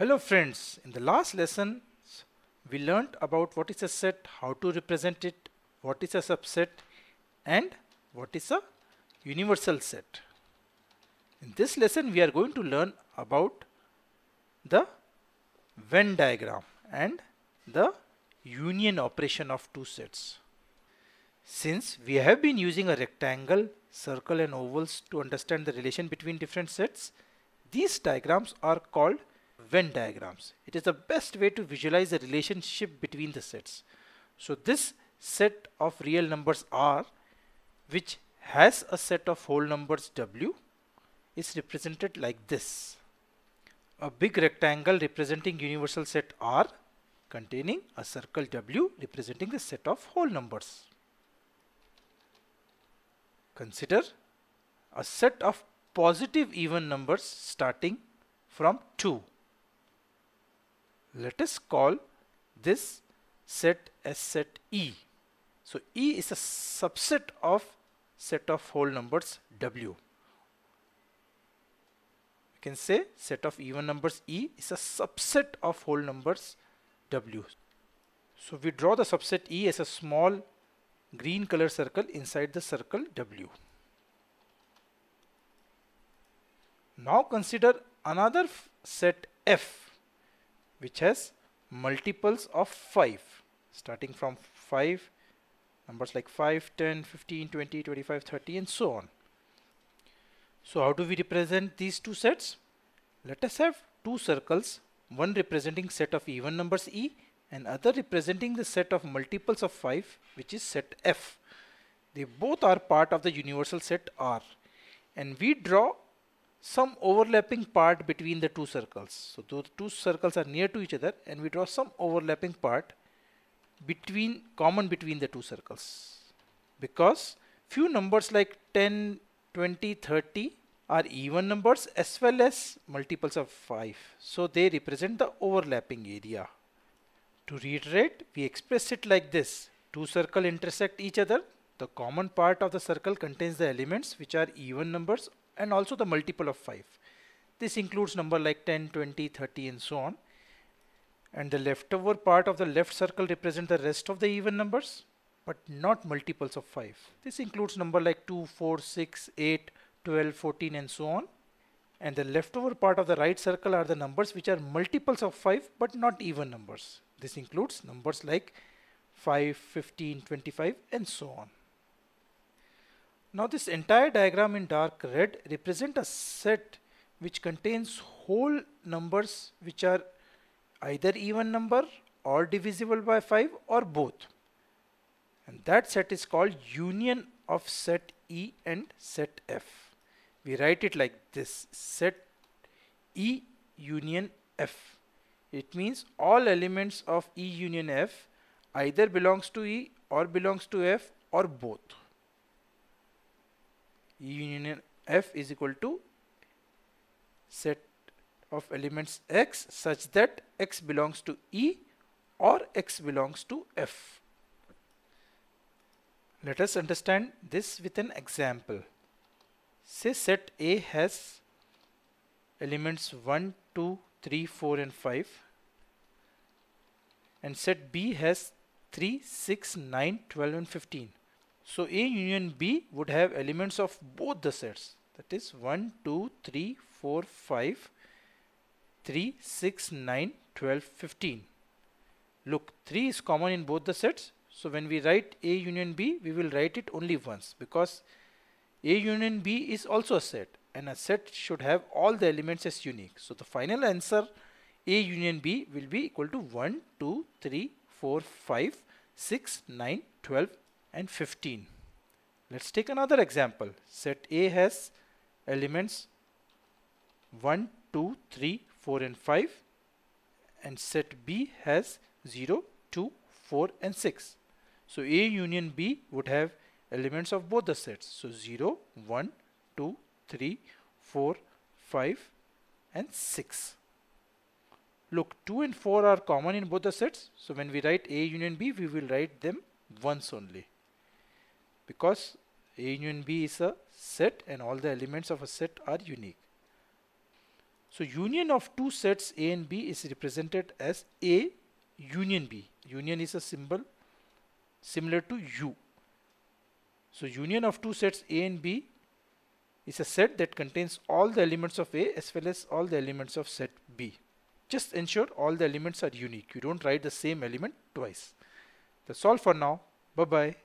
Hello friends, in the last lesson we learnt about what is a set, how to represent it, what is a subset and what is a universal set. In this lesson we are going to learn about the Venn diagram and the union operation of two sets. Since we have been using a rectangle, circle and ovals to understand the relation between different sets, these diagrams are called Venn diagrams. It is the best way to visualize the relationship between the sets. So this set of real numbers R which has a set of whole numbers W is represented like this. A big rectangle representing universal set R containing a circle W representing the set of whole numbers. Consider a set of positive even numbers starting from 2. Let us call this set as set E. So E is a subset of set of whole numbers W. You can say set of even numbers E is a subset of whole numbers W. So we draw the subset E as a small green color circle inside the circle W. Now consider another set F which has multiples of 5 starting from 5 numbers like 5 10 15 20 25 30 and so on. So how do we represent these two sets? Let us have two circles one representing set of even numbers e and other representing the set of multiples of 5 which is set f. They both are part of the universal set r. And we draw some overlapping part between the two circles. So those two circles are near to each other and we draw some overlapping part between common between the two circles. Because few numbers like 10, 20, 30 are even numbers as well as multiples of 5. So they represent the overlapping area. To reiterate, we express it like this. Two circles intersect each other. The common part of the circle contains the elements which are even numbers and also the multiple of 5. This includes number like 10, 20, 30 and so on. And the leftover part of the left circle represent the rest of the even numbers but not multiples of 5. This includes number like 2, 4, 6, 8, 12, 14 and so on. And the leftover part of the right circle are the numbers which are multiples of 5 but not even numbers. This includes numbers like 5, 15, 25 and so on. Now this entire diagram in dark red represent a set which contains whole numbers which are either even number or divisible by 5 or both. And that set is called union of set E and set F. We write it like this set E union F. It means all elements of E union F either belongs to E or belongs to F or both. Union F is equal to set of elements X such that X belongs to E or X belongs to F. Let us understand this with an example. Say set A has elements 1, 2, 3, 4 and 5 and set B has 3, 6, 9, 12 and 15. So A union B would have elements of both the sets that is 1, 2, 3, 4, 5, 3, 6, 9, 12, 15. Look 3 is common in both the sets so when we write A union B we will write it only once because A union B is also a set and a set should have all the elements as unique. So the final answer A union B will be equal to 1, 2, 3, 4, 5, 6, 9, 12 and 15. Let's take another example. Set A has elements 1, 2, 3, 4 and 5 and set B has 0, 2, 4 and 6. So A union B would have elements of both the sets. So 0, 1, 2, 3, 4, 5 and 6. Look 2 and 4 are common in both the sets. So when we write A union B we will write them once only because A union B is a set and all the elements of a set are unique. So union of two sets A and B is represented as A union B. Union is a symbol similar to U. So union of two sets A and B is a set that contains all the elements of A as well as all the elements of set B. Just ensure all the elements are unique. You don't write the same element twice. That's all for now. Bye bye.